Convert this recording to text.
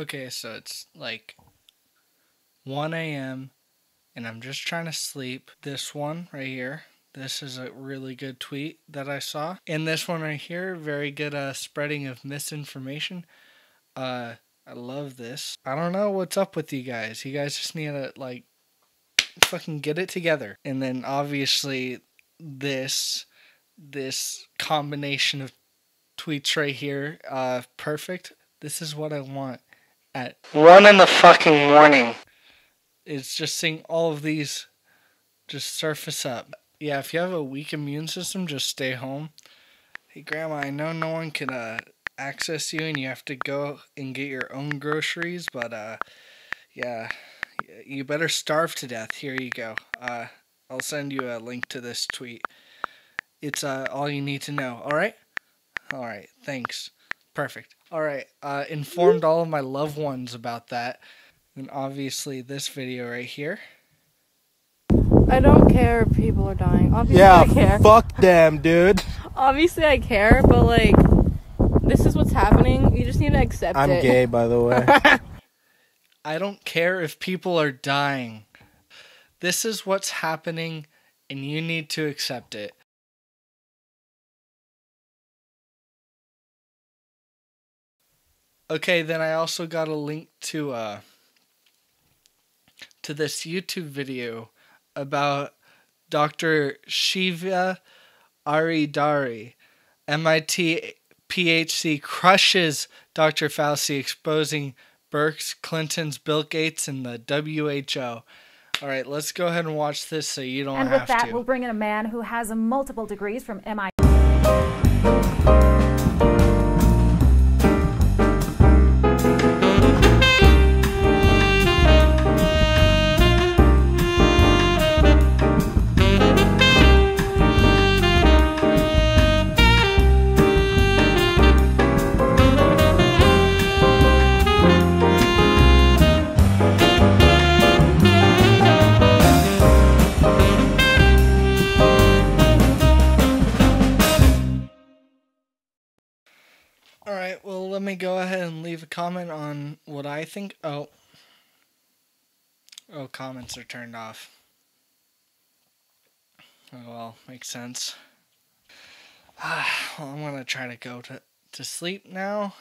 Okay, so it's like 1 a.m. and I'm just trying to sleep. This one right here. This is a really good tweet that I saw. And this one right here, very good uh, spreading of misinformation. Uh, I love this. I don't know what's up with you guys. You guys just need to like fucking get it together. And then obviously this this combination of tweets right here, uh, perfect. This is what I want at one in the fucking morning. It's just seeing all of these just surface up. Yeah, if you have a weak immune system, just stay home. Hey, Grandma, I know no one can uh, access you and you have to go and get your own groceries, but uh, yeah, you better starve to death. Here you go. Uh, I'll send you a link to this tweet. It's uh, all you need to know. All right. All right. Thanks. Perfect. All right. Uh, informed all of my loved ones about that. And obviously, this video right here. I don't care if people are dying. Obviously, Yeah, I care. fuck them, dude. Obviously, I care, but like, this is what's happening. You just need to accept it. I'm gay, by the way. I don't care if people are dying. This is what's happening, and you need to accept it. Okay, then I also got a link to uh to this YouTube video about Dr. Shiva Ayyadurai, MIT PhD crushes Dr. Fauci exposing Birx, Clinton's, Bill Gates, and the WHO. All right, let's go ahead and watch this so you don't And have with that, to. we'll bring in a man who has multiple degrees from MIT. All right, well, let me go ahead and leave a comment on what I think. Oh. Oh, comments are turned off. Oh, well, makes sense. well, I'm going to try to go to, to sleep now.